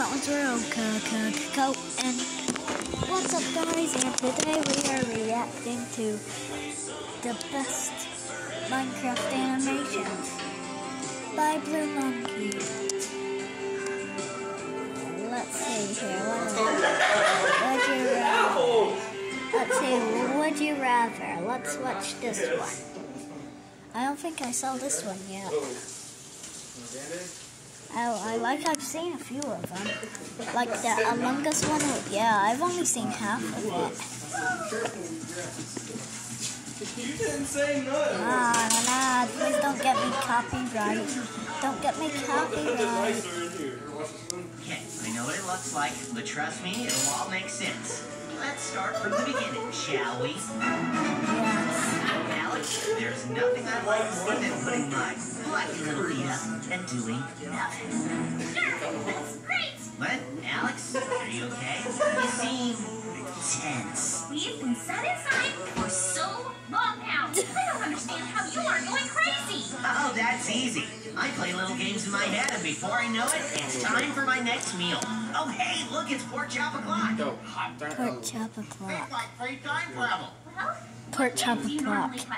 And what's up guys, and today we are reacting to the best Minecraft animations by Blue Monkey. Let's see here, would you rather? Let's see, would you rather? Let's watch this one. I don't think I saw this one yet. Oh, I like I've seen a few of them. Like the Among Us one, oh, yeah, I've only seen half of it. You didn't say nothing. Nah, nah, nah, please don't get me copyright. Don't get me copyright. Okay, I know what it looks like, but trust me, it'll all make sense. Let's start from the beginning, shall we? Yes. Alex, there's nothing I like more than putting my lucky little feet up and doing nothing. Sure, that's great. What? Alex, are you okay? You seem tense. We've been set inside for so long now. I don't understand how you aren't going crazy. Oh, that's easy. I play little games in my head, and before I know it, it's time for my next meal. Oh, hey, look, it's pork chop o'clock. Yo, hot darn. Pork chop It's o'clock. like free time travel. Well, Pork chop do you o'clock. normally play?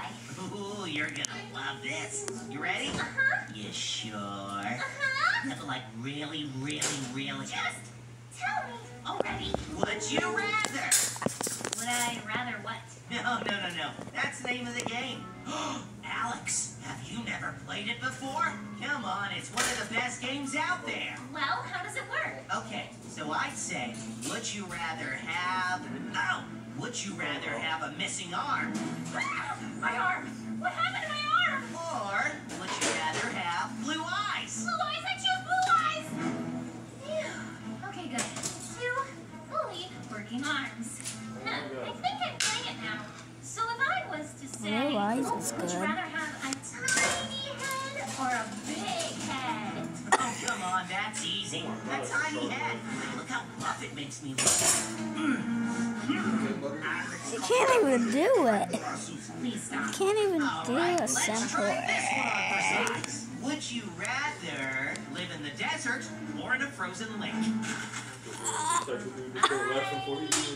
Ooh, you're gonna love this. You ready? Uh-huh. You sure? Uh-huh. Like really, really, really. Just tell me already. Would you rather? Would I rather what? No, no, no, no. That's the name of the game. Alex, have you never played it before? Come on, it's one of the best games out there. Well, how does it work? Okay, so I'd say, would you rather have... Oh, would you rather have a missing arm? Ah, my arm. What happened to my arm? Or would you rather have blue eyes? Blue eyes. I choose blue eyes. Phew. Okay, good. Two fully working arms. Huh, I think I'm playing it now. So if I was to say, Blue eyes oh, is would you rather have a tiny head or a big head? Oh, come on, that's easy. A tiny head. How makes me look. You can't even do it. Stop. Can't even All do right, a let's simple. try this one on for size. Would you rather live in the desert or in a frozen lake? I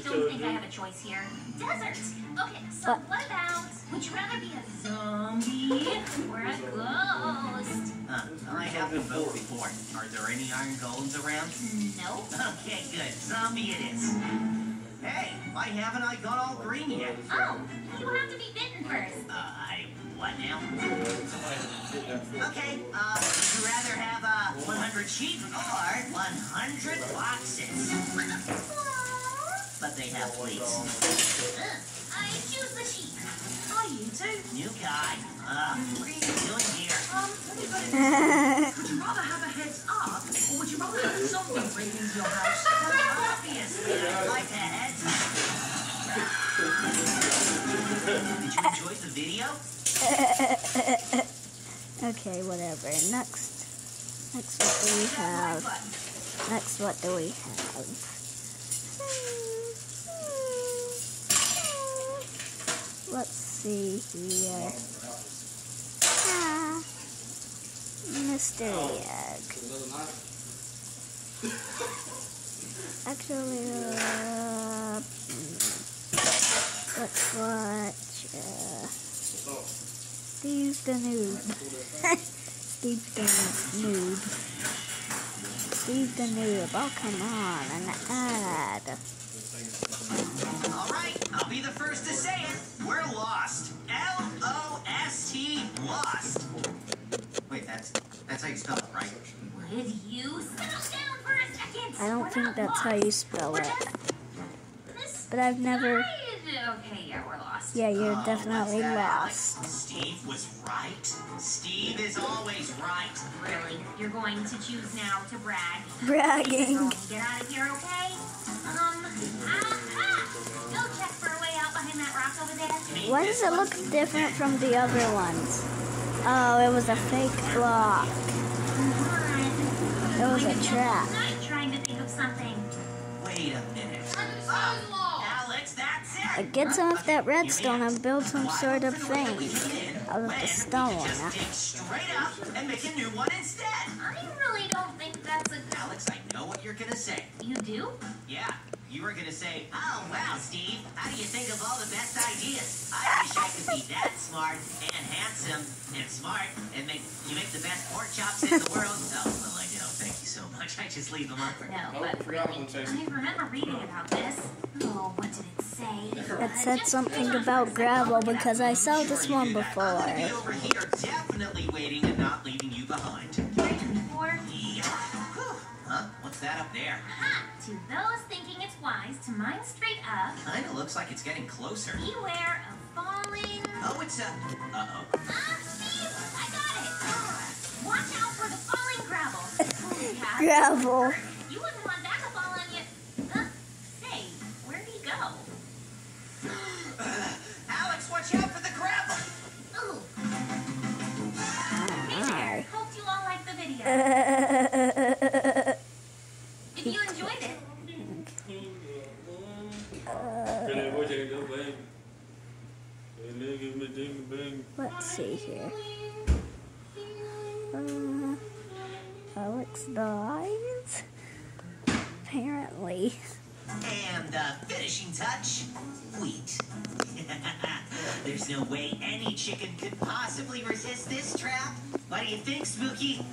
don't think I have a choice here. Desert. Okay, so What? what about, would you rather be a zombie or a ghost? Huh, I have been both before. Are there any iron golems around? Nope. Okay, good. Zombie it is. Hey, why haven't I got all green yet? Oh, you have to be bitten first. Uh, I, what now? Okay, uh, would you rather have, uh, 100 sheep or 100 boxes? But they have fleas. Ugh, I choose the sheep. Oh, you too? New guy. Uh, what are you doing here? Um, let me put it whatever. Next, next what do we have? Next, what do we have? Let's see here. Ah, mystery egg. Actually, uh, let's watch. Uh, Steve the Noob. Steve the Noob. Steve the Noob. Oh, come on. An ad. All right, I'll be the first to say it. We're lost. L-O-S-T, lost. Wait, that's that's how you spell it, right? Would you settle down for a second? I don't We're think not that's how you spell We're it. just But I've never. Misguided. Okay, yeah, we're lost. Yeah, you're Oh, definitely lost. Alex? Steve was right. Steve is always right. Really? You're going to choose now to brag? Bragging. Girl, Get out of here, okay? Um, aha! Go check for a way out behind that rock over there. Why does it look different from the other ones? Oh, it was a fake block. It was a trap. That's it. Uh, Get some of that redstone and build some sort of thing out of the stone. Just dig straight up and make a new one instead. I really don't think that's a Alex, I know what what you're gonna say. You do? Yeah, you were gonna say, oh wow, Steve, how do you think of all the best ideas? I wish I could be that smart and handsome and smart and make you make the best pork chops in the world. Oh, well, I know. Thank you so much. I just leave them up for No, Oh, but forgot really, one, Chase. I remember reading about this. Oh, what did it say? It said something about gravel because I saw this one do that. I'm gonna be before. over here, definitely waiting and not leaving you behind. What's that up there? ha, to those thinking it's wise to mine straight up, Kinda looks like it's getting closer. beware of falling. Oh, it's a. Uh oh. Ah, Steve, I got it. Watch out for the falling gravel. Holy. Gravel. You wouldn't want that to fall on you. Uh, say, where'd he go? Alex, watch out for the gravel! Ooh. Hey there. Hope you all liked the video. If you enjoyed it, Let's see here. Uh, Alex dies? Apparently. And the finishing touch wheat. There's no way any chicken could possibly resist this trap. What do you think, Spooky?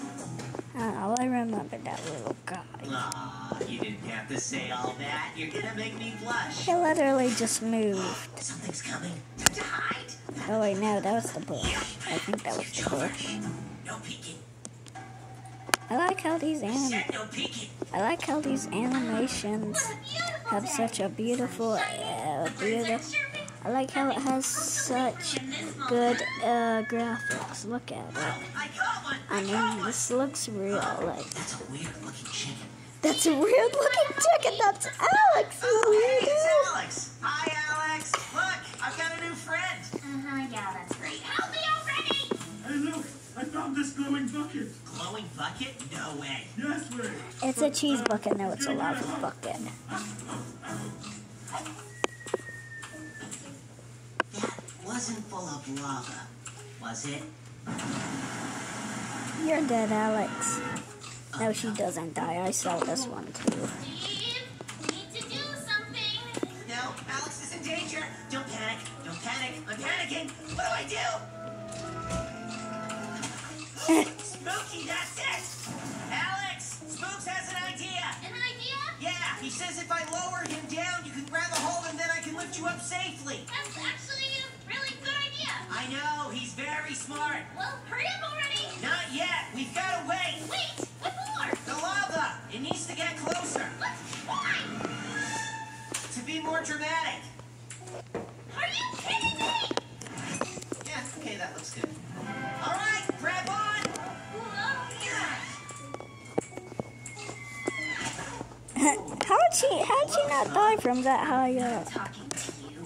Oh, I remember that little guy. Aw, you didn't have to say all that. You're gonna make me blush. He literally just moved. Something's coming. Time. Oh wait, no, that was the bush. I think that was the bush. I like how these anim- said no peeking. I like how these animations what a beautiful have such a beautiful, uh, beautiful. I like how it has such good uh, graphics. Look at it. I got one. I mean, this looks real. Like That's a weird looking chicken. that's a weird looking chicken. That's Alex. Oh, hey, it's Alex. Hi, Alex. Look, I've got a new friend. Uh-huh, yeah, that's great. Help me already! Hey, look! I found this glowing bucket. Glowing bucket? No way. Yes, way. It's a cheese bucket. No, it's a lava bucket. That wasn't full of lava, was it? You're dead, Alex. No, she doesn't die. I saw this one too. Steve, need to do something. No, Alex is in danger. Don't panic. Panic. I'm panicking. What do I do? Spooky, that's it. Alex, Spooks has an idea. An idea? Yeah, he says if I lower him down, you can grab a hold and then I can lift you up safely. That's actually a really good idea. I know, he's very smart. Well, hurry up already. Not yet. We've got to wait. Wait, what for? The lava. It needs to get closer. What? Why? To be more dramatic. Are you kidding me? Yeah, okay, that looks good. All right, grab on. Whoa, how'd she? How'd she not die from that high uh? up? talking to you.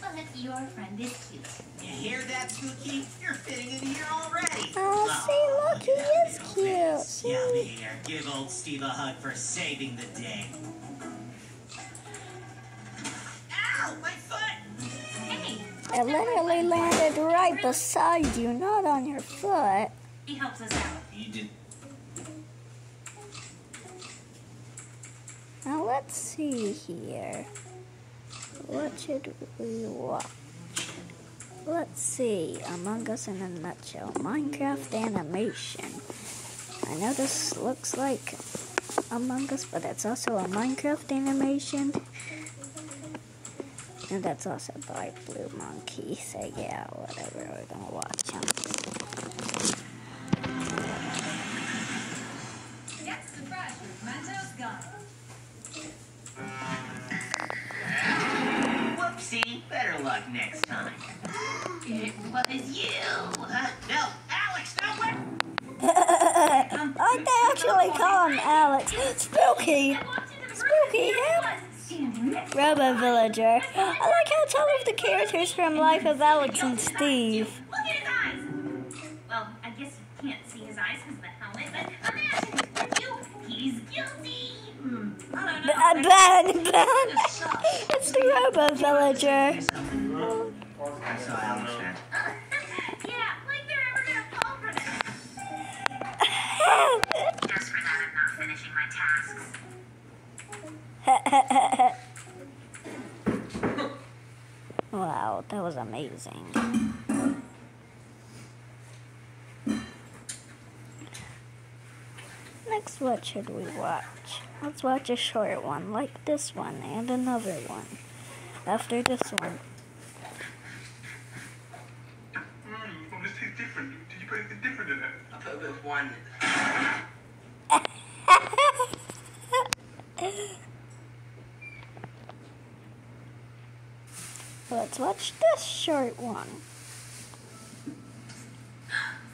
But your friend is cute. You hear that, Spooky? You're fitting in here already. Oh, see, look, he is cute. Yum here. Give old Steve a hug for saving the day. It literally landed right beside you, not on your foot. he helps us out. You did. Now let's see here. What should we watch? Let's see. Among Us in a nutshell. Minecraft animation. I know this looks like Among Us, but it's also a Minecraft animation. And that's also by Blue Monkey. So yeah, whatever. We're gonna watch him. Yes, the fresh Mentos gum. Whoopsie. Better luck next time. It was you. Huh? No, Alex, no, wait! Aren't actually call him Alex? Spooky! I walked into the Spooky room him? Robo Villager. I like how some of the characters from Life of Alex and Steve. Look at his eyes. Well, I guess you can't see his eyes because the helmet, but imagine if you, he's guilty. Hmm. I don't B- know. Ben, Ben! It's the Robo Villager. I saw Alex, man. yeah, like they're ever gonna fall for that. Just for that, I'm not finishing my my tasks. wow, that was amazing. Next, what should we watch? Let's watch a short one, like this one, and another one. After this one. Mmm, well, this tastes different. Did you put anything different in it? I put a bit of wine. Let's watch this short one.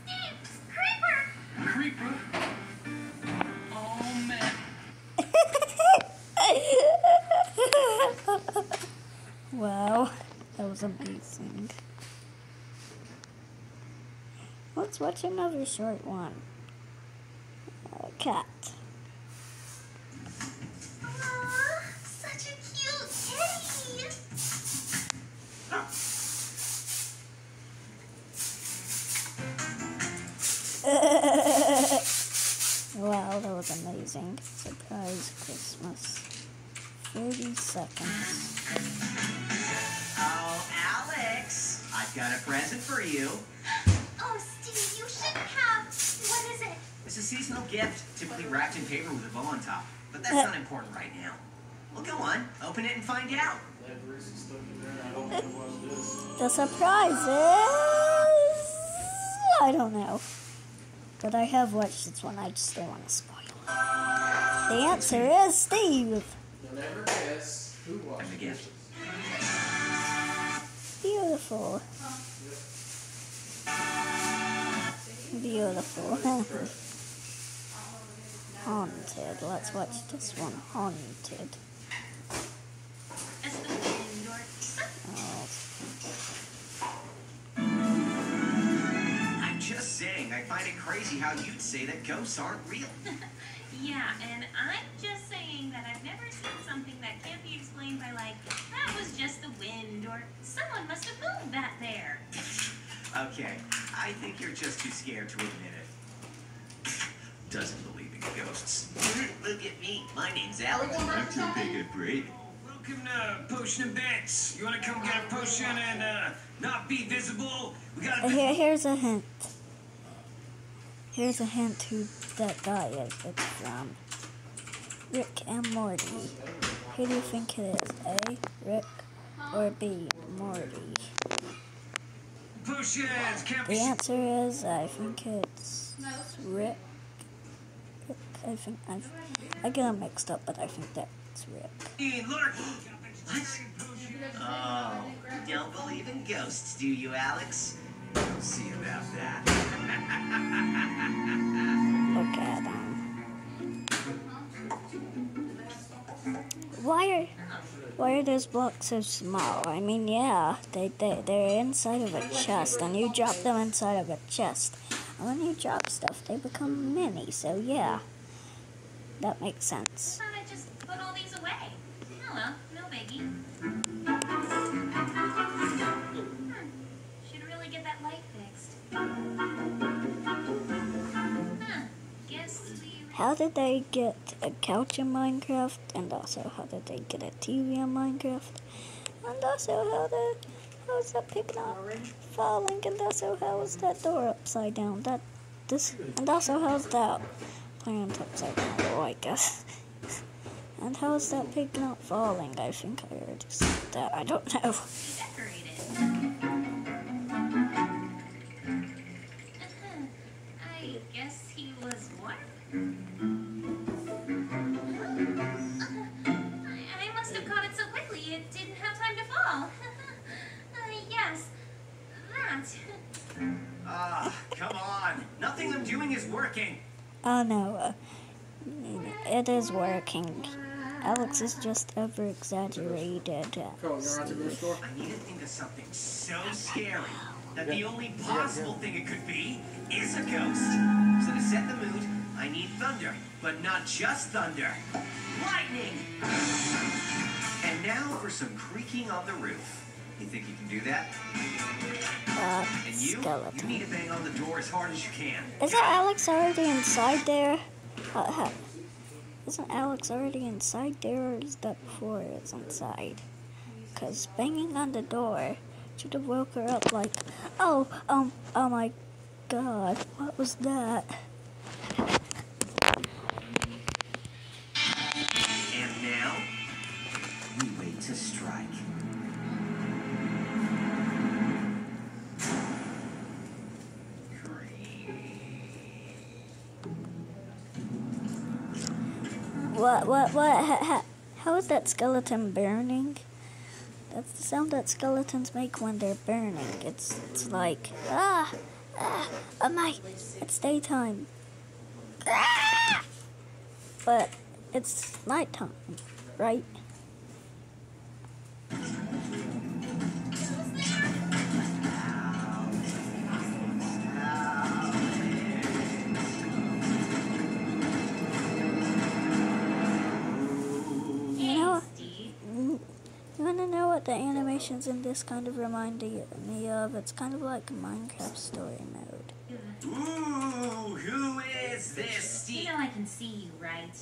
Steve, creeper. Creeper. Oh man. wow, that was amazing. Let's watch another short one. A cat. Surprise Christmas. 30 seconds. Oh, Alex, I've got a present for you. Oh, Steve, you shouldn't have. What is it? It's a seasonal gift, typically wrapped in paper with a bow on top. But that's uh. not important right now. Well, go on, open it and find out. That Reese is stuck in there. I don't want to watch this. The surprise is. I don't know. But I have watched this one, I just don't want to spoil it. The answer is Steve. You'll never guess who watched And the gift. Beautiful. Beautiful. Haunted. Let's watch this one. Haunted. As the wind or I'm just saying, I find it crazy how you'd say that ghosts aren't real. Yeah, and I'm just saying that I've never seen something that can't be explained by like, that was just the wind or someone must have moved that there. Okay, I think you're just too scared to admit it. Doesn't believe in ghosts. Look at me. My name's Alex. I'm too big and brave. Welcome to Potion and Bits. You wanna come get a potion and uh, not be visible? We got a Here, here's a hint. Here's a hint who that guy is. It's from Rick and Morty. Who do you think it is? A. Rick or B. Morty? The answer is I think it's Rick. Rick I think I, I get them mixed up, but I think that's Rick. Oh, you don't believe in ghosts, do you, Alex? See about that. Look at him. Why are why are those blocks so small? I mean, yeah, they, they they're inside of a chest, and you drop them inside of a chest. And when you drop stuff, they become mini. So yeah, that makes sense. How did they get a couch in Minecraft? And also, how did they get a TV in Minecraft? And also, how did how is that pig not falling? And also, how is that door upside down? That this and also, how's that plant upside down? Oh, I guess. And how is that pig not falling? I think I already said that. I don't know. Oh no, it is working. Alex is just over exaggerated. Cool, you're at the grocery store? I need to think of something so scary that the only possible thing it could be is a ghost. So to set the mood, I need thunder, but not just thunder. Lightning! And now for some creaking on the roof. You think you can do that? Uh, And you? You need to bang on the door as hard as you can. Is that Alex already inside there? Uh, isn't Alex already inside there, or is that before it's inside? Cause banging on the door should have woke her up. Like, oh, um, oh my God, what was that? What, what, what? Ha, ha, how is that skeleton burning? That's the sound that skeletons make when they're burning. It's, it's like, ah, ah, oh my, it's daytime. Ah! But it's nighttime, right? Animations in this kind of remind me me of? It's kind of like Minecraft story mode. Ooh, who is this, You Steve? know I can see you, right?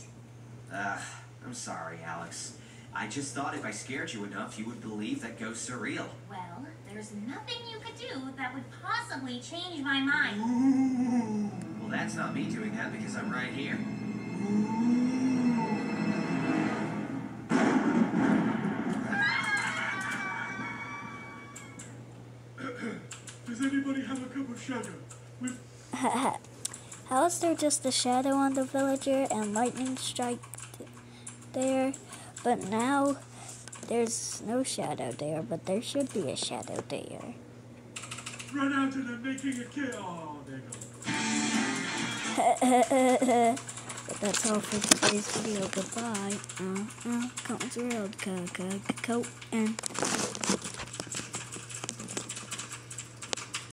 Uh, I'm sorry, Alex. I just thought if I scared you enough, you would believe that ghosts are real. Well, there's nothing you could do that would possibly change my mind. Ooh. Well, that's not me doing that because I'm right here. Does anybody have a cup of shadow? With How is there just a shadow on the villager and lightning strike there, but now there's no shadow there, but there should be a shadow there. run out and I'm making a kill. Oh, there you go. but that's all for today's video. Goodbye. Uh, uh, Colton's World. Co, co, co, and.